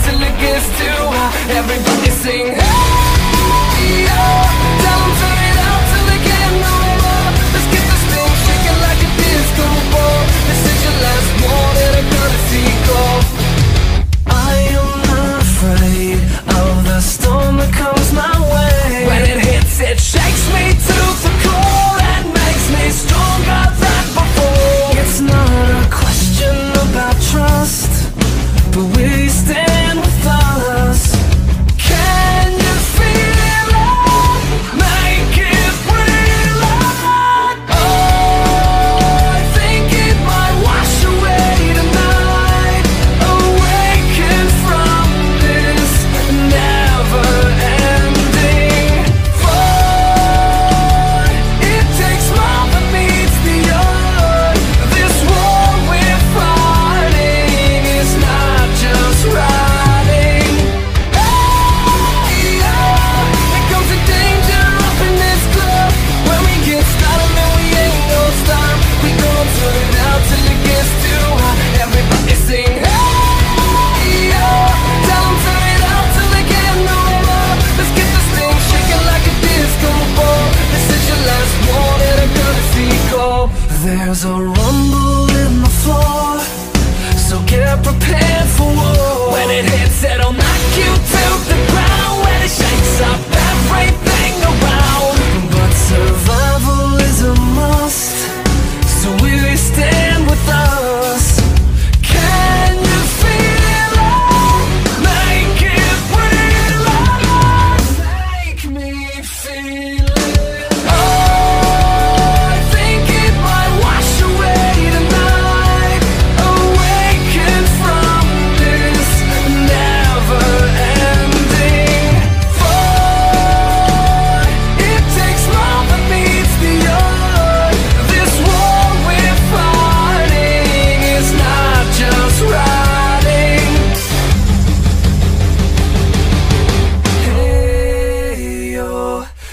till it gets too hot. Everybody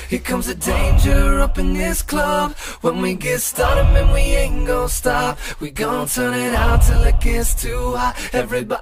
Here comes the danger up in this club. When we get started, man, we ain't gonna stop. We gon' turn it out till it gets too hot. Everybody.